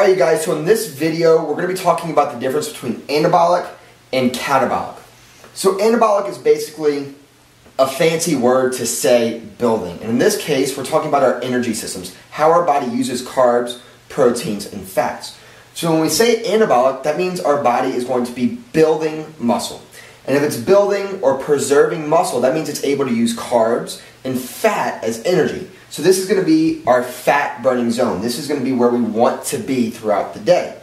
Alright you guys, so in this video, we're going to be talking about the difference between anabolic and catabolic. So anabolic is basically a fancy word to say building. And in this case, we're talking about our energy systems, how our body uses carbs, proteins, and fats. So when we say anabolic, that means our body is going to be building muscle. And if it's building or preserving muscle, that means it's able to use carbs and fat as energy. So this is going to be our fat burning zone. This is going to be where we want to be throughout the day.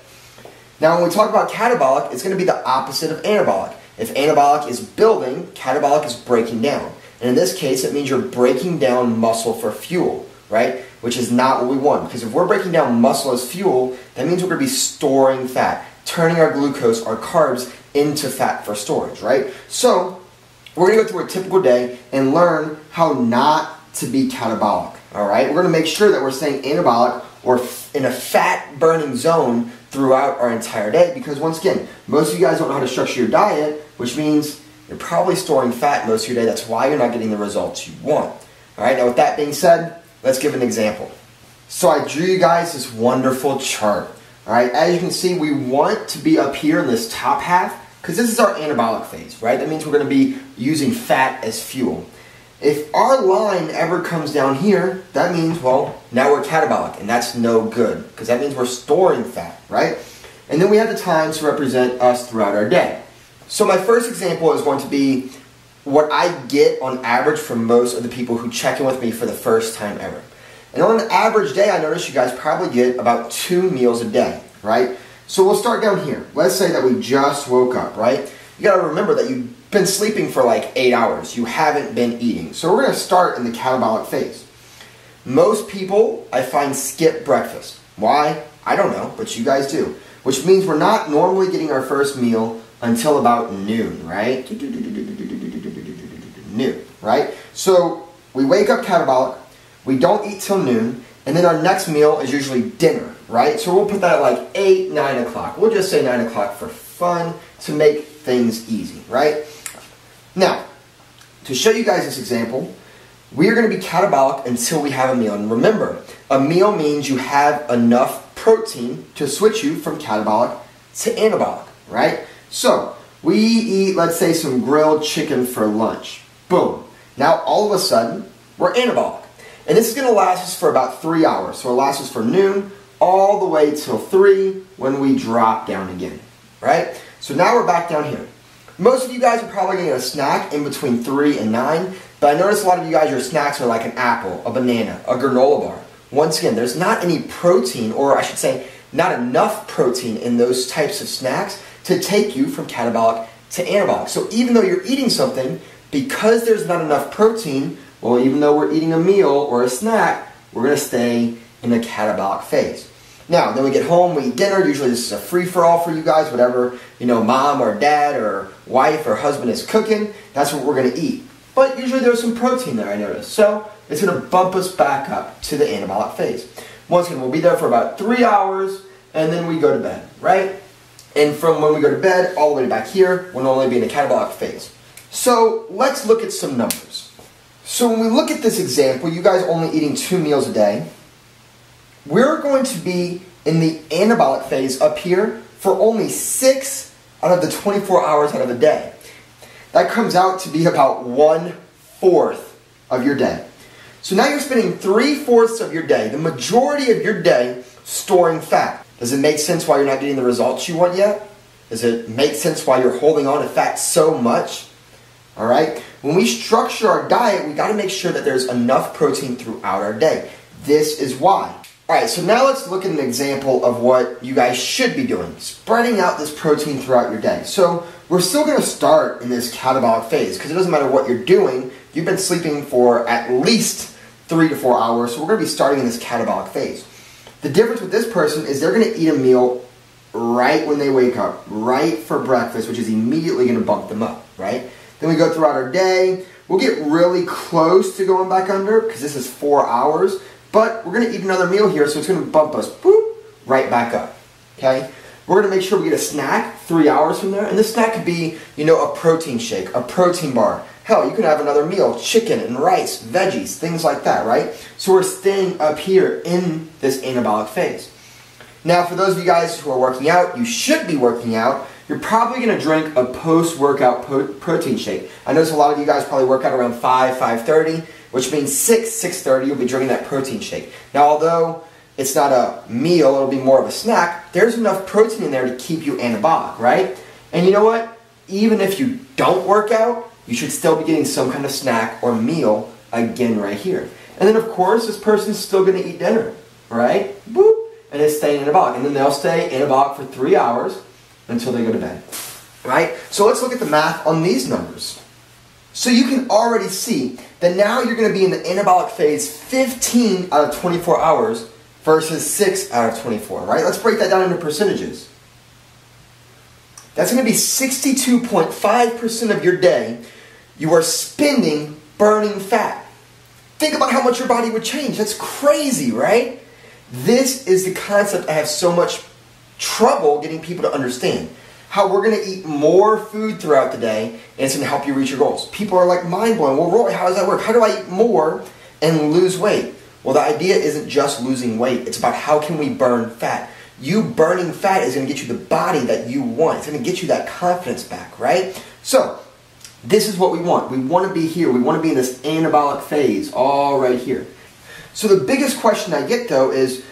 Now when we talk about catabolic, it's going to be the opposite of anabolic. If anabolic is building, catabolic is breaking down. And in this case, it means you're breaking down muscle for fuel, right? Which is not what we want. Because if we're breaking down muscle as fuel, that means we're going to be storing fat, turning our glucose, our carbs, into fat for storage, right? So, we're going to go through a typical day and learn how not to be catabolic, all right? We're going to make sure that we're staying anabolic or in a fat burning zone throughout our entire day because once again, most of you guys don't know how to structure your diet, which means you're probably storing fat most of your day. That's why you're not getting the results you want. All right, now with that being said, let's give an example. So I drew you guys this wonderful chart. All right, as you can see, we want to be up here in this top half because this is our anabolic phase, right? That means we're going to be using fat as fuel. If our line ever comes down here, that means, well, now we're catabolic, and that's no good, because that means we're storing fat, right? And then we have the times to represent us throughout our day. So my first example is going to be what I get on average from most of the people who check in with me for the first time ever. And on an average day, I notice you guys probably get about two meals a day, right? So we'll start down here. Let's say that we just woke up, right? You gotta remember that you've been sleeping for like eight hours. You haven't been eating. So we're gonna start in the catabolic phase. Most people, I find, skip breakfast. Why? I don't know, but you guys do. Which means we're not normally getting our first meal until about noon, right? Noon, right? So we wake up catabolic, we don't eat till noon, and then our next meal is usually dinner, right? So we'll put that at like 8, 9 o'clock. We'll just say 9 o'clock for fun to make things easy, right? Now, to show you guys this example, we are going to be catabolic until we have a meal. And remember, a meal means you have enough protein to switch you from catabolic to anabolic, right? So, we eat, let's say, some grilled chicken for lunch. Boom. Now, all of a sudden, we're anabolic. And this is going to last us for about three hours. So it lasts us for noon all the way till 3 when we drop down again, right? So now we're back down here. Most of you guys are probably getting a snack in between 3 and 9, but I notice a lot of you guys, your snacks are like an apple, a banana, a granola bar. Once again, there's not any protein, or I should say, not enough protein in those types of snacks to take you from catabolic to anabolic. So even though you're eating something, because there's not enough protein, well, even though we're eating a meal or a snack, we're going to stay in the catabolic phase. Now, then we get home, we eat dinner. Usually this is a free-for-all for you guys, whatever, you know, mom or dad or wife or husband is cooking, that's what we're going to eat. But usually there's some protein there, I notice. So it's going to bump us back up to the anabolic phase. Once again, we'll be there for about three hours, and then we go to bed, right? And from when we go to bed all the way back here, we'll only be in the catabolic phase. So let's look at some numbers. So when we look at this example, you guys only eating two meals a day, we're going to be in the anabolic phase up here for only six out of the 24 hours out of the day. That comes out to be about one fourth of your day. So now you're spending three fourths of your day, the majority of your day, storing fat. Does it make sense why you're not getting the results you want yet? Does it make sense why you're holding on to fat so much? All right? When we structure our diet, we got to make sure that there's enough protein throughout our day. This is why. All right, so now let's look at an example of what you guys should be doing, spreading out this protein throughout your day. So we're still going to start in this catabolic phase because it doesn't matter what you're doing. You've been sleeping for at least three to four hours, so we're going to be starting in this catabolic phase. The difference with this person is they're going to eat a meal right when they wake up, right for breakfast, which is immediately going to bump them up, right? Then we go throughout our day. We'll get really close to going back under because this is four hours. But we're going to eat another meal here, so it's going to bump us boop, right back up. Okay? We're going to make sure we get a snack three hours from there. And this snack could be, you know, a protein shake, a protein bar. Hell, you could have another meal, chicken and rice, veggies, things like that, right? So we're staying up here in this anabolic phase. Now, for those of you guys who are working out, you should be working out. You're probably going to drink a post-workout po- protein shake. I notice a lot of you guys probably work out around 5, 5.30, which means 6, 6.30 you'll be drinking that protein shake. Now, although it's not a meal, it'll be more of a snack, there's enough protein in there to keep you anabolic, right? And you know what? Even if you don't work out, you should still be getting some kind of snack or meal again right here. And then, of course, this person's still going to eat dinner, right? Boop and it's staying anabolic. And then they'll stay anabolic for three hours until they go to bed. Right? So let's look at the math on these numbers. So you can already see that now you're going to be in the anabolic phase 15 out of 24 hours versus 6 out of 24, right? Let's break that down into percentages. That's going to be 62.5% of your day you are spending burning fat. Think about how much your body would change. That's crazy, right? This is the concept I have so much trouble getting people to understand. How we're going to eat more food throughout the day and it's going to help you reach your goals. People are like mind blown. Well, Roy, how does that work? How do I eat more and lose weight? Well, the idea isn't just losing weight. It's about how can we burn fat. You burning fat is going to get you the body that you want. It's going to get you that confidence back, right? So, this is what we want. We want to be here. We want to be in this anabolic phase, all right here. So the biggest question I get though is,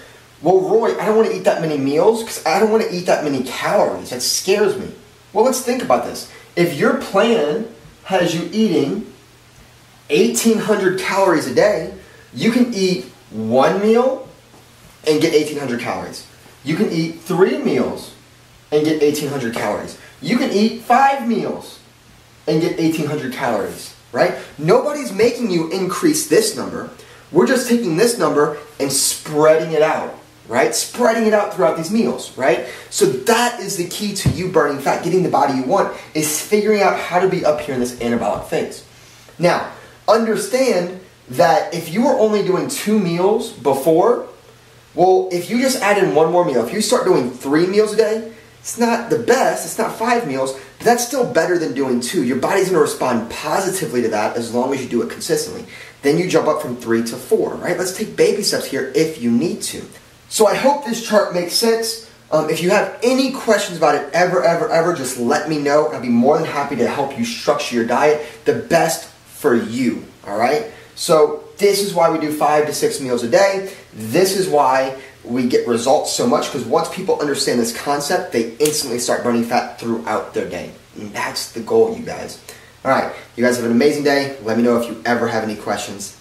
well, Roy, I don't want to eat that many meals because I don't want to eat that many calories. That scares me. Well, let's think about this. If your plan has you eating 1,800 calories a day, you can eat one meal and get 1,800 calories. You can eat three meals and get 1,800 calories. You can eat five meals and get 1,800 calories, right? Nobody's making you increase this number. We're just taking this number and spreading it out, right? Spreading it out throughout these meals, right? So that is the key to you burning fat, getting the body you want, is figuring out how to be up here in this anabolic phase. Now, understand that if you were only doing two meals before, well, if you just add in one more meal, if you start doing three meals a day, it's not the best, it's not five meals, but that's still better than doing two. Your body's to respond positively to that as long as you do it consistently. Then you jump up from three to four, right? Let's take baby steps here if you need to. So I hope this chart makes sense. Um, if you have any questions about it ever, ever, ever, just let me know. I'll be more than happy to help you structure your diet the best for you, all right? So this is why we do five to six meals a day. This is why we get results so much because once people understand this concept, they instantly start burning fat throughout their day. And that's the goal, you guys. All right, you guys have an amazing day. Let me know if you ever have any questions.